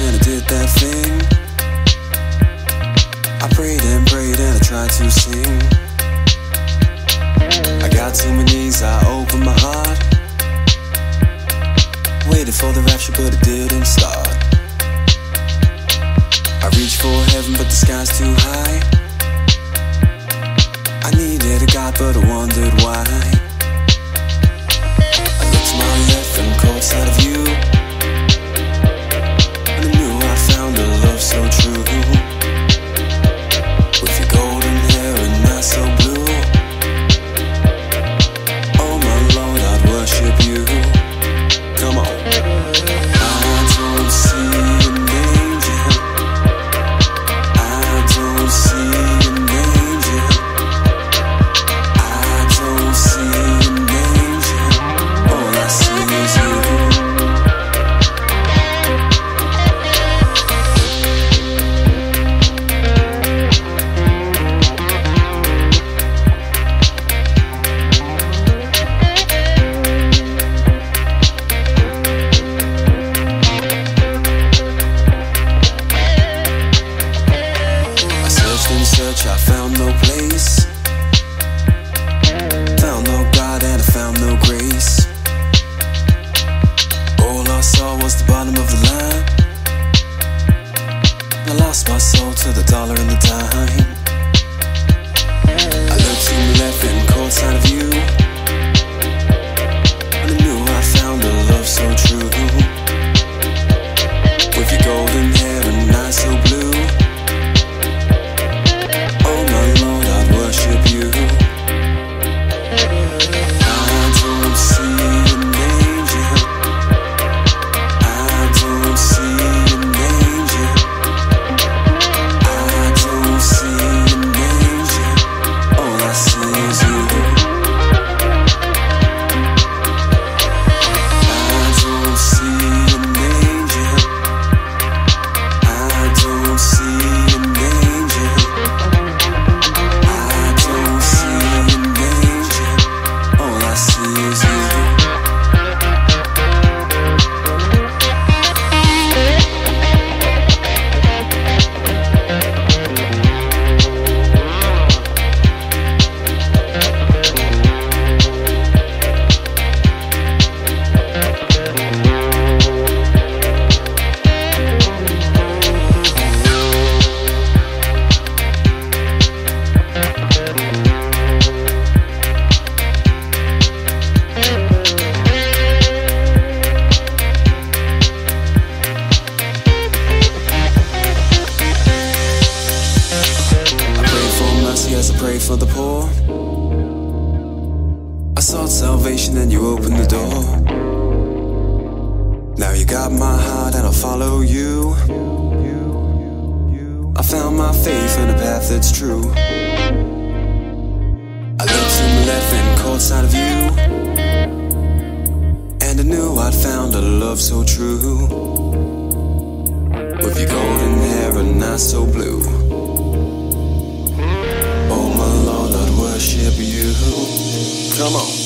and I did that thing. I prayed and prayed and I tried to sing. I got to my knees, I opened my heart. Waited for the rapture, but it didn't start. I reached for heaven, but the sky's too high. I needed a God, but I wondered why. Was the bottom of the line. For the poor. I sought salvation and you opened the door. Now you got my heart and I'll follow you. I found my faith in a path that's true. I looked to my left and caught sight of you. And I knew I'd found a love so true. With your golden hair and eyes so blue. Come on.